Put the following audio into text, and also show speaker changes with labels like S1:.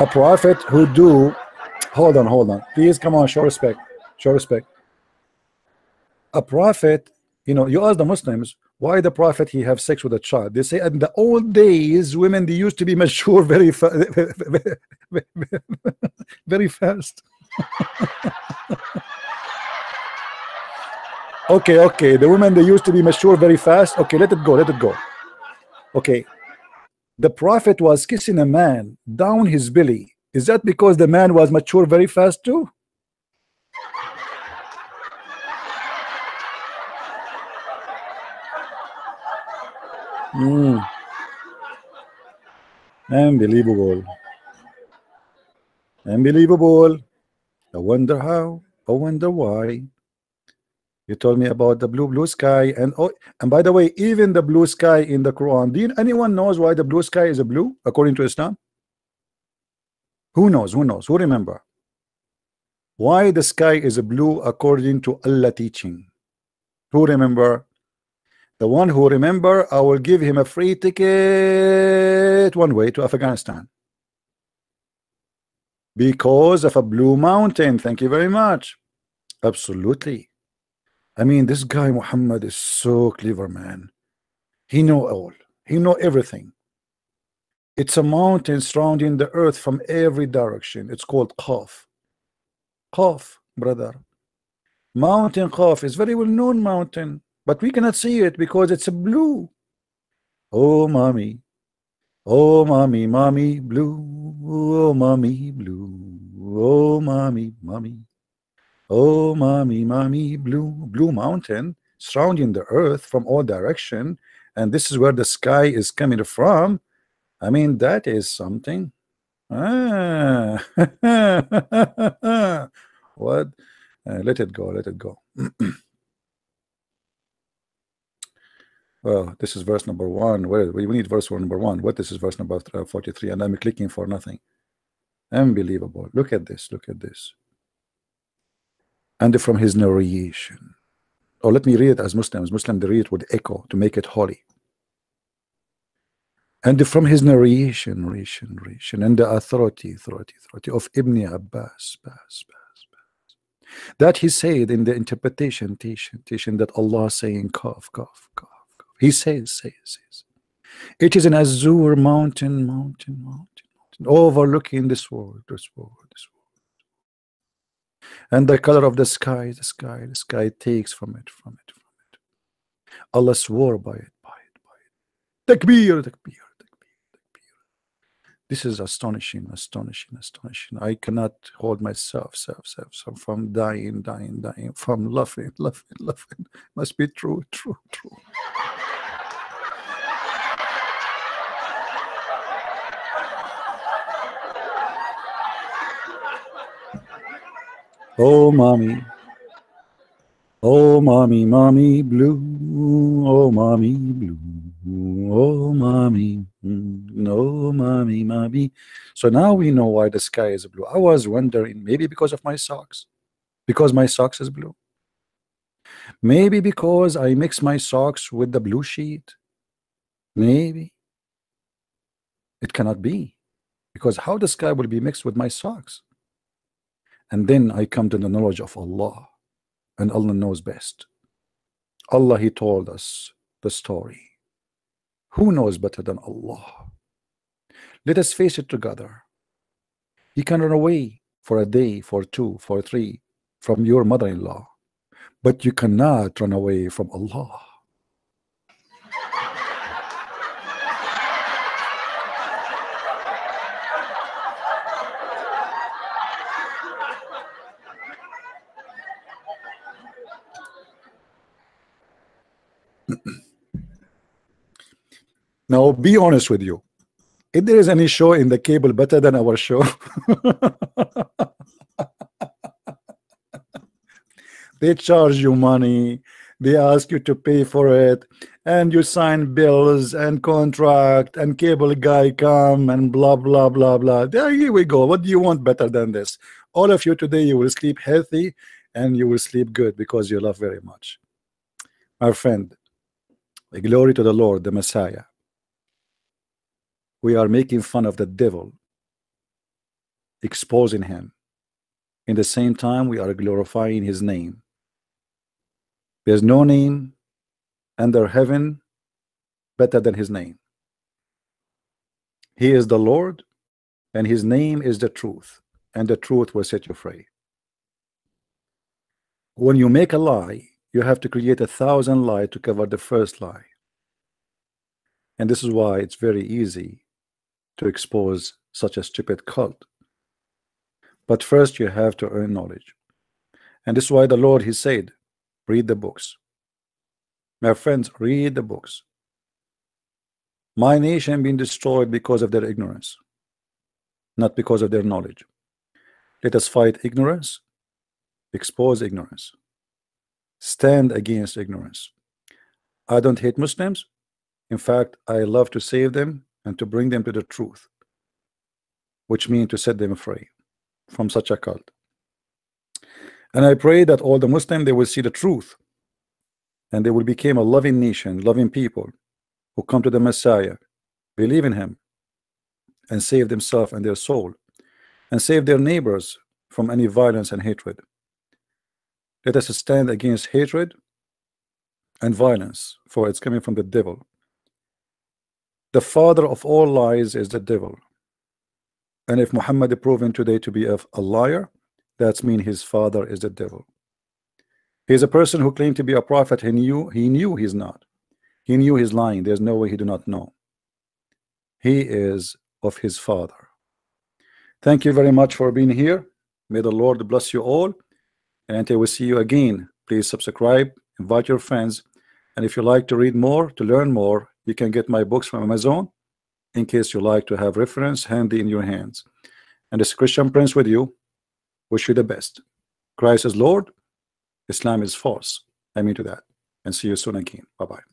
S1: a prophet who do hold on hold on. Please come on show respect show respect. A prophet you know you ask the muslims why the prophet he have sex with a child? They say in the old days women they used to be mature very very fast. Okay okay the women they used to be mature very fast. Okay let it go let it go. Okay the prophet was kissing a man down his belly is that because the man was mature very fast too Mm. Unbelievable. Unbelievable. I wonder how. I wonder why. You told me about the blue blue sky and oh and by the way even the blue sky in the Quran do you, anyone knows why the blue sky is a blue according to Islam? Who knows? Who knows? Who remember? Why the sky is a blue according to Allah teaching? Who remember? The one who remember I will give him a free ticket one way to Afghanistan. Because of a blue mountain. Thank you very much. Absolutely I mean this guy Muhammad is so clever man. He know all. He know everything. It's a mountain surrounding the earth from every direction. It's called Qaf Qaf brother. Mountain Qaf is very well known mountain but we cannot see it because it's a blue. Oh mommy. Oh mommy mommy blue. Oh mommy blue. Oh mommy mommy Oh, mommy, mommy, blue, blue mountain surrounding the earth from all direction, and this is where the sky is coming from. I mean, that is something. Ah. what? Uh, let it go. Let it go. well, this is verse number one. Where we need verse number one. What this is verse number 43, and I'm clicking for nothing. Unbelievable. Look at this. Look at this and from his narration. Or let me read it as Muslims. Muslim they read it with echo to make it holy. And from his narration, narration, narration, and the authority, authority, authority of Ibn Abbas, Bas, Bas, Bas, that he said in the interpretation, teaching that Allah saying, Qaf, Qaf, Qaf, Qaf. He says, says, says, it is an azure mountain, mountain, mountain, mountain, overlooking this world, this world, this world and the color of the sky the sky the sky takes from it from it from it. Allah swore by it by it by it. Takbir takbir takbir takbir. This is astonishing astonishing astonishing. I cannot hold myself self self, self from dying dying dying from laughing laughing laughing. Must be true true true Oh, mommy. Oh, mommy, mommy blue. Oh, mommy blue. Oh, mommy. No, mommy, mommy. So now we know why the sky is blue. I was wondering, maybe because of my socks. Because my socks is blue. Maybe because I mix my socks with the blue sheet. Maybe. It cannot be. Because how the sky will be mixed with my socks? And then I come to the knowledge of Allah and Allah knows best. Allah he told us the story. Who knows better than Allah? Let us face it together. You can run away for a day for two for three from your mother-in-law but you cannot run away from Allah Now, be honest with you. If there is any show in the cable better than our show, they charge you money, they ask you to pay for it, and you sign bills and contract, and cable guy come and blah blah blah blah. There, here we go. What do you want better than this? All of you today, you will sleep healthy and you will sleep good because you love very much. My friend, glory to the Lord, the Messiah we are making fun of the devil exposing him. In the same time, we are glorifying his name. There's no name under heaven better than his name. He is the Lord, and his name is the truth, and the truth will set you free. When you make a lie, you have to create a thousand lies to cover the first lie. And this is why it's very easy to expose such a stupid cult. But first you have to earn knowledge. And this is why the Lord he said, read the books. My friends, read the books. My nation being destroyed because of their ignorance, not because of their knowledge. Let us fight ignorance, expose ignorance, stand against ignorance. I don't hate Muslims. In fact, I love to save them and to bring them to the truth, which means to set them free from such a cult. And I pray that all the Muslims they will see the truth and they will become a loving nation, loving people who come to the Messiah, believe in him, and save themselves and their soul, and save their neighbors from any violence and hatred. Let us stand against hatred and violence, for it's coming from the devil. The father of all lies is the devil. And if Muhammad is proven today to be a, a liar, that's mean his father is the devil. He's a person who claimed to be a prophet. He knew he knew he's not. He knew he's lying. There's no way he do not know. He is of his father. Thank you very much for being here. May the Lord bless you all. And until we see you again, please subscribe, invite your friends. And if you like to read more, to learn more, you can get my books from Amazon in case you like to have reference handy in your hands. And this Christian Prince with you, wish you the best. Christ is Lord, Islam is false. I mean to that. And see you soon again. Bye-bye.